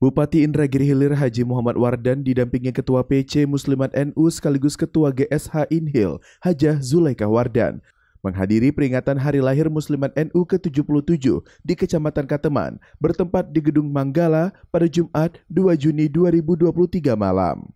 Bupati Indragiri Hilir Haji Muhammad Wardan didampingi Ketua PC Muslimat NU sekaligus Ketua GSH Inhil Hajah Zulaika Wardan menghadiri peringatan Hari Lahir Muslimat NU ke-77 di Kecamatan Kateman bertempat di Gedung Manggala pada Jumat 2 Juni 2023 malam.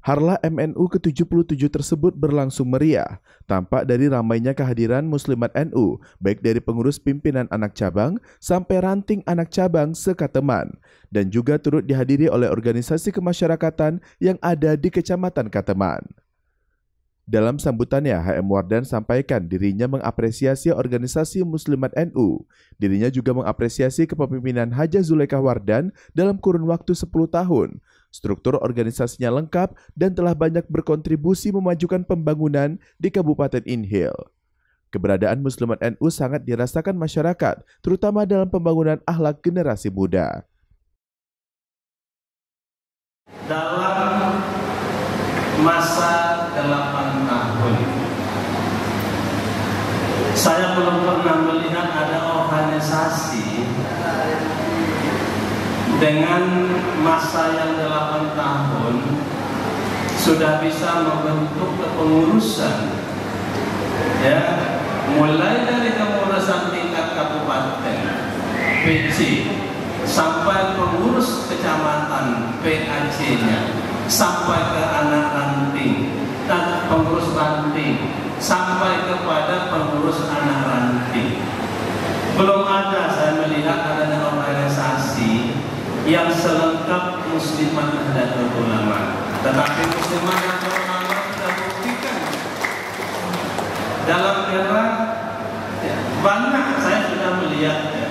Harlah MNU ke-77 tersebut berlangsung meriah, tampak dari ramainya kehadiran Muslimat NU, baik dari pengurus pimpinan anak cabang sampai ranting anak cabang sekateman, dan juga turut dihadiri oleh organisasi kemasyarakatan yang ada di Kecamatan Kateman. Dalam sambutannya, HM Wardan sampaikan dirinya mengapresiasi organisasi Muslimat NU. Dirinya juga mengapresiasi kepemimpinan Haja Zulekah Wardan dalam kurun waktu 10 tahun. Struktur organisasinya lengkap dan telah banyak berkontribusi memajukan pembangunan di Kabupaten Inhil. Keberadaan Muslimat NU sangat dirasakan masyarakat, terutama dalam pembangunan akhlak generasi muda. Dalam masa 8 tahun saya belum pernah melihat ada organisasi dengan masa yang 8 tahun sudah bisa membentuk kepengurusan ya mulai dari kepengurusan tingkat kabupaten PC sampai pengurus kecamatan PAC-nya sampai ke anak ranting dan pengurus ranting sampai kepada pengurus anak ranting. Belum ada saya melihat adanya yang selengkap muslimat dan ulama. Tetapi muslimat dan ulama sudah buktikan. Dalam era ya, banyak saya sudah melihat ya,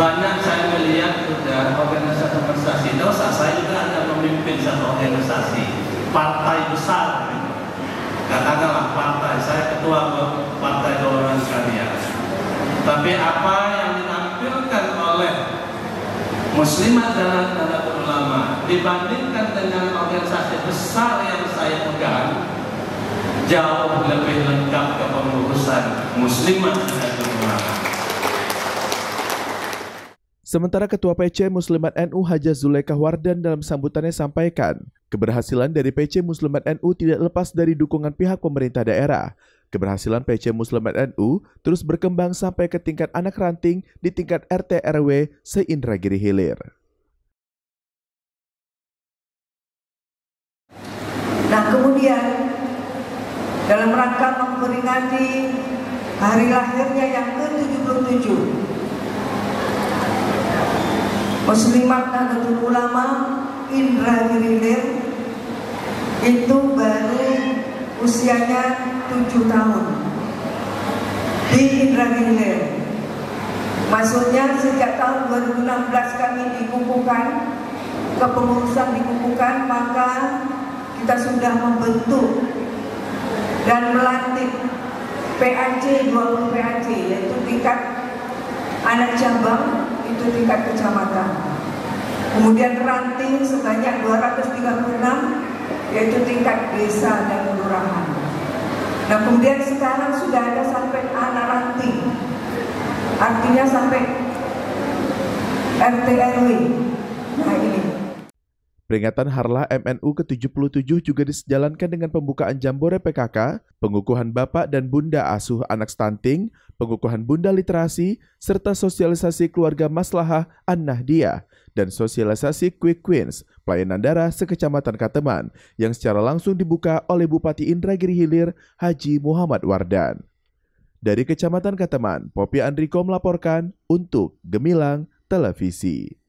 banyak saya melihat sudah organisasi-organisasi dosa. Saya juga ada memimpin satu organisasi partai besar katakanlah partai. Saya ketua partai golongan karya tapi apa yang ditampilkan oleh muslimat dan anak ulama dibandingkan dengan organisasi besar yang saya pegang jauh lebih lengkap kepengurusan muslimat dan ulama Sementara Ketua PC Muslimat NU Haja Zulekah Wardan dalam sambutannya sampaikan, keberhasilan dari PC Muslimat NU tidak lepas dari dukungan pihak pemerintah daerah. Keberhasilan PC Muslimat NU terus berkembang sampai ke tingkat anak ranting di tingkat RT RW se-Indragiri Hilir. Nah kemudian dalam rangka memperingati hari lahirnya yang ke-77 Muslimat Nahdlatul Ulama Indra Girilir itu baru usianya 7 tahun di Indra Girilir. Maksudnya sejak tahun 2016 kami dikukuhkan, kepengurusan dikukuhkan, maka kita sudah membentuk dan melantik PAC 20 PAC yaitu tingkat anak cabang itu tingkat kecamatan. Kemudian ranting sebanyak 236 yaitu tingkat desa dan. Nah kemudian sekarang sudah ada sampai anak ranting, artinya sampai RT RW. Nah ini. Peringatan Harlah MNU ke-77 juga disejalankan dengan pembukaan Jambore PKK, pengukuhan Bapak dan Bunda Asuh Anak Stunting, pengukuhan Bunda Literasi, serta sosialisasi keluarga maslahah An-Nahdiyah, dan sosialisasi Quick Queens, pelayanan darah sekecamatan Kateman, yang secara langsung dibuka oleh Bupati Indragiri Hilir Haji Muhammad Wardan. Dari Kecamatan Kateman, Popi Andriko melaporkan untuk Gemilang Televisi.